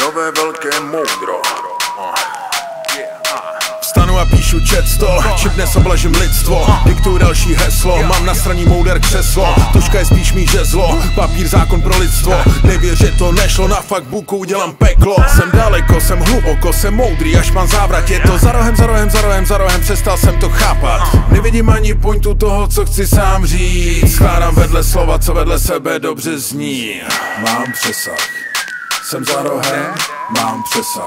Nové velké moudro. Vstanu a píšu četsto, čip dnes oblažím lidstvo. Diktuju další heslo, mám na straní mouder křeslo. Tuška je spíš mý žezlo, papír zákon pro lidstvo. Nevěř, že to nešlo, na fuckbooku udělám peklo. Jsem daleko, jsem hluboko, jsem moudrý, až mám závrat. Je to za rohem, za rohem, za rohem, za rohem, přestal jsem to chápat. Nevidím ani pointu toho, co chci sám říct. Skládám vedle slova, co vedle sebe dobře zní. Mám přesah, jsem za rohem, mám přesah.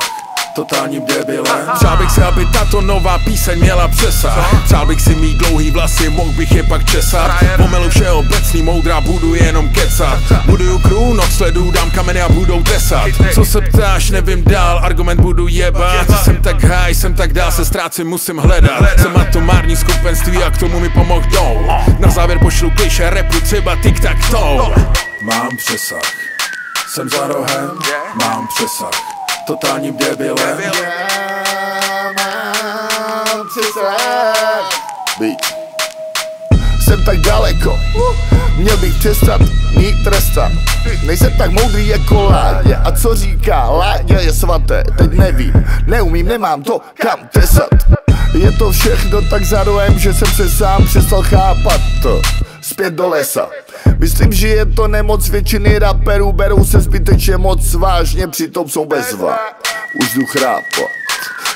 Totálním debilem Přál bych si, aby tato nová píseň měla přesah. Přál bych si mít dlouhý vlasy, mohl bych je pak česat. Pomelu všeobecný moudra, budu jenom kecat. Buduju krů, noc sledu, dám kameny a budou tesat. Co se ptáš, nevím dál, argument budu jebat. Jsem tak high, jsem tak dál, se ztrácím, musím hledat. Jsem atomární skupenství a k tomu mi pomohou. Na závěr pošlu kliše repu, třeba tik tak to Mám přesah, jsem za rohem, mám přesah. Totálním debilem. Beat. Jsem tak daleko, měl bych přestat mít trestat. Nejsem tak moudrý jako Ládě A co říká Ládě je svaté. Teď nevím, neumím, nemám to kam tesat Je to všechno tak zároveň, že jsem se sám přestal chápat Zpět do lesa Myslím, že je to nemoc většiny raperů Berou se zbytečně moc vážně, přitom jsou bezva Už jdu chrápat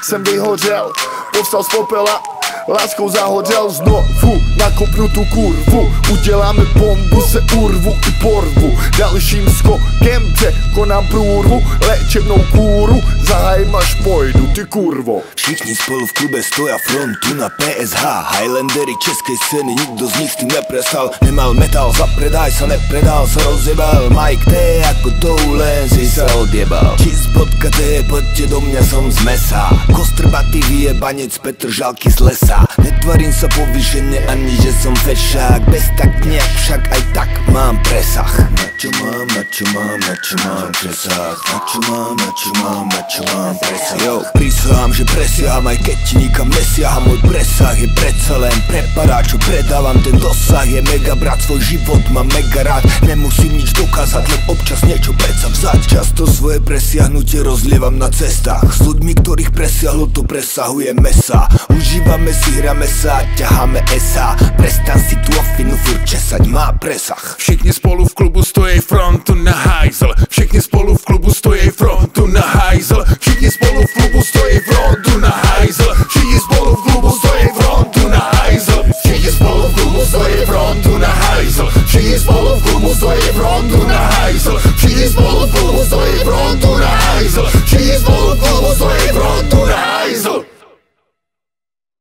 Jsem vyhořel, povstal z popela Láskou zahořel znovu. Nakopnu tu kurvu Uděláme bombu, se urvu i porvu. Dalším skokem překonám průrvu Léčebnou kůru Zahajím až pojdu, ty kurvo. Všichni spolu v klube stoja frontu na PSH Highlandery české scény, nikdo z nich s tím neprestal. Nemal metal, za predaj sa nepredal, sa rozjebal. Mike T jako toule si sa odjebal. Či spotkaté, poďte do mňa som z mesa. Kostrbatý vyjebanec Petr Žalky z lesa. Netvarím sa povyšene ani že som fešák. Bez tak nejak však aj tak mám presah. Na čo mám, na čo mám, na čo mám presah Na čo mám, na čo mám, na čo mám presah Jo, prísahám, že presiaham aj keď ti nikam nesiaham Môj presah je predsa len prepadá, čo predávam Ten dosah je mega brat, svoj život mám mega rád. Nemusím nič dokázať, len občas niečo predsa vzať. Často svoje presiahnutie rozlievam na cestách. S ľuďmi, ktorých presiahlo to presahuje mesa. Užívame si, hráme sa, ťaháme esa Prestan si tu ofinu furt česať, má presah. Všichni spolu v klubu stojí frontu na hajzl. Všichni spolu v klubu stojí frontu na hajzl. Všichni spolu v klubu stojí frontu na hajzl.